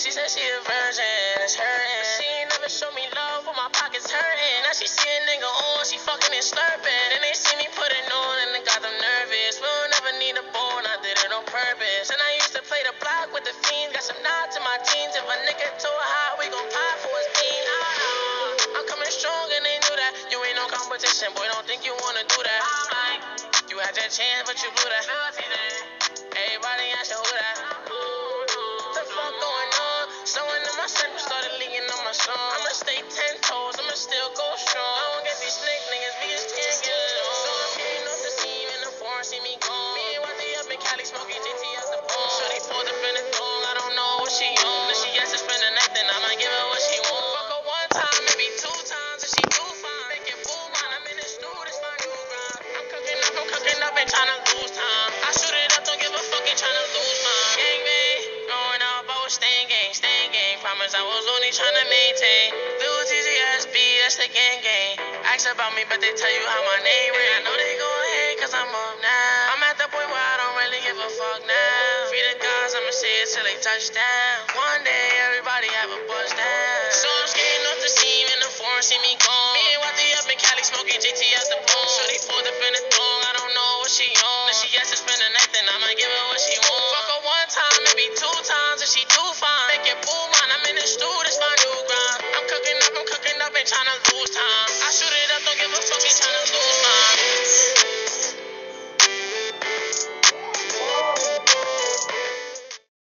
She said she a virgin, it's hurting. She ain't never show me love but my pockets hurting. Now she see a nigga on, she fucking and slurping. And they see me put it on and it got them nervous. We don't ever need a bone, I did it on purpose. And I used to play the block with the fiends, got some nods in my jeans. If a nigga too hot, we gon' pop for his bean. Ah. I'm coming strong and they knew that. You ain't no competition, boy, don't think you wanna do that. You had your chance, but you blew that. Cali. Shorty pulled up in the thong, I don't know what she on. If she has to spend the night, then I'ma give her what she want. Fuck her one time, maybe two times, if she do fine. Make it full mine, I'm in stew, this my new grind. I'm cooking up, I'm cooking up, ain't tryna lose time. I shoot it up, don't give a fuck, ain't tryna lose mine. Gang I was staying gang, staying gang. Promise I was only tryna maintain. Little TZSB, that's the gang gang. Ask about me, but they tell you how my name ring. I know they say it till they touch down. One day, everybody have a buzz down. So I'm skating off the scene in the foreign, see me gone. Me and Wati up in Cali smoking GT at the bone. Shorty pulled up in the thong, I don't know what she on. If she has to spend the night, then I'ma give her what she want. Fuck her one time, maybe two times, if she too fine. Make it boom, man, I'm in the stew, this my new grind. I'm cooking up, I'm cooking up, ain't tryna lose time. I shoot it up, don't give a fuck, ain't to lose mine.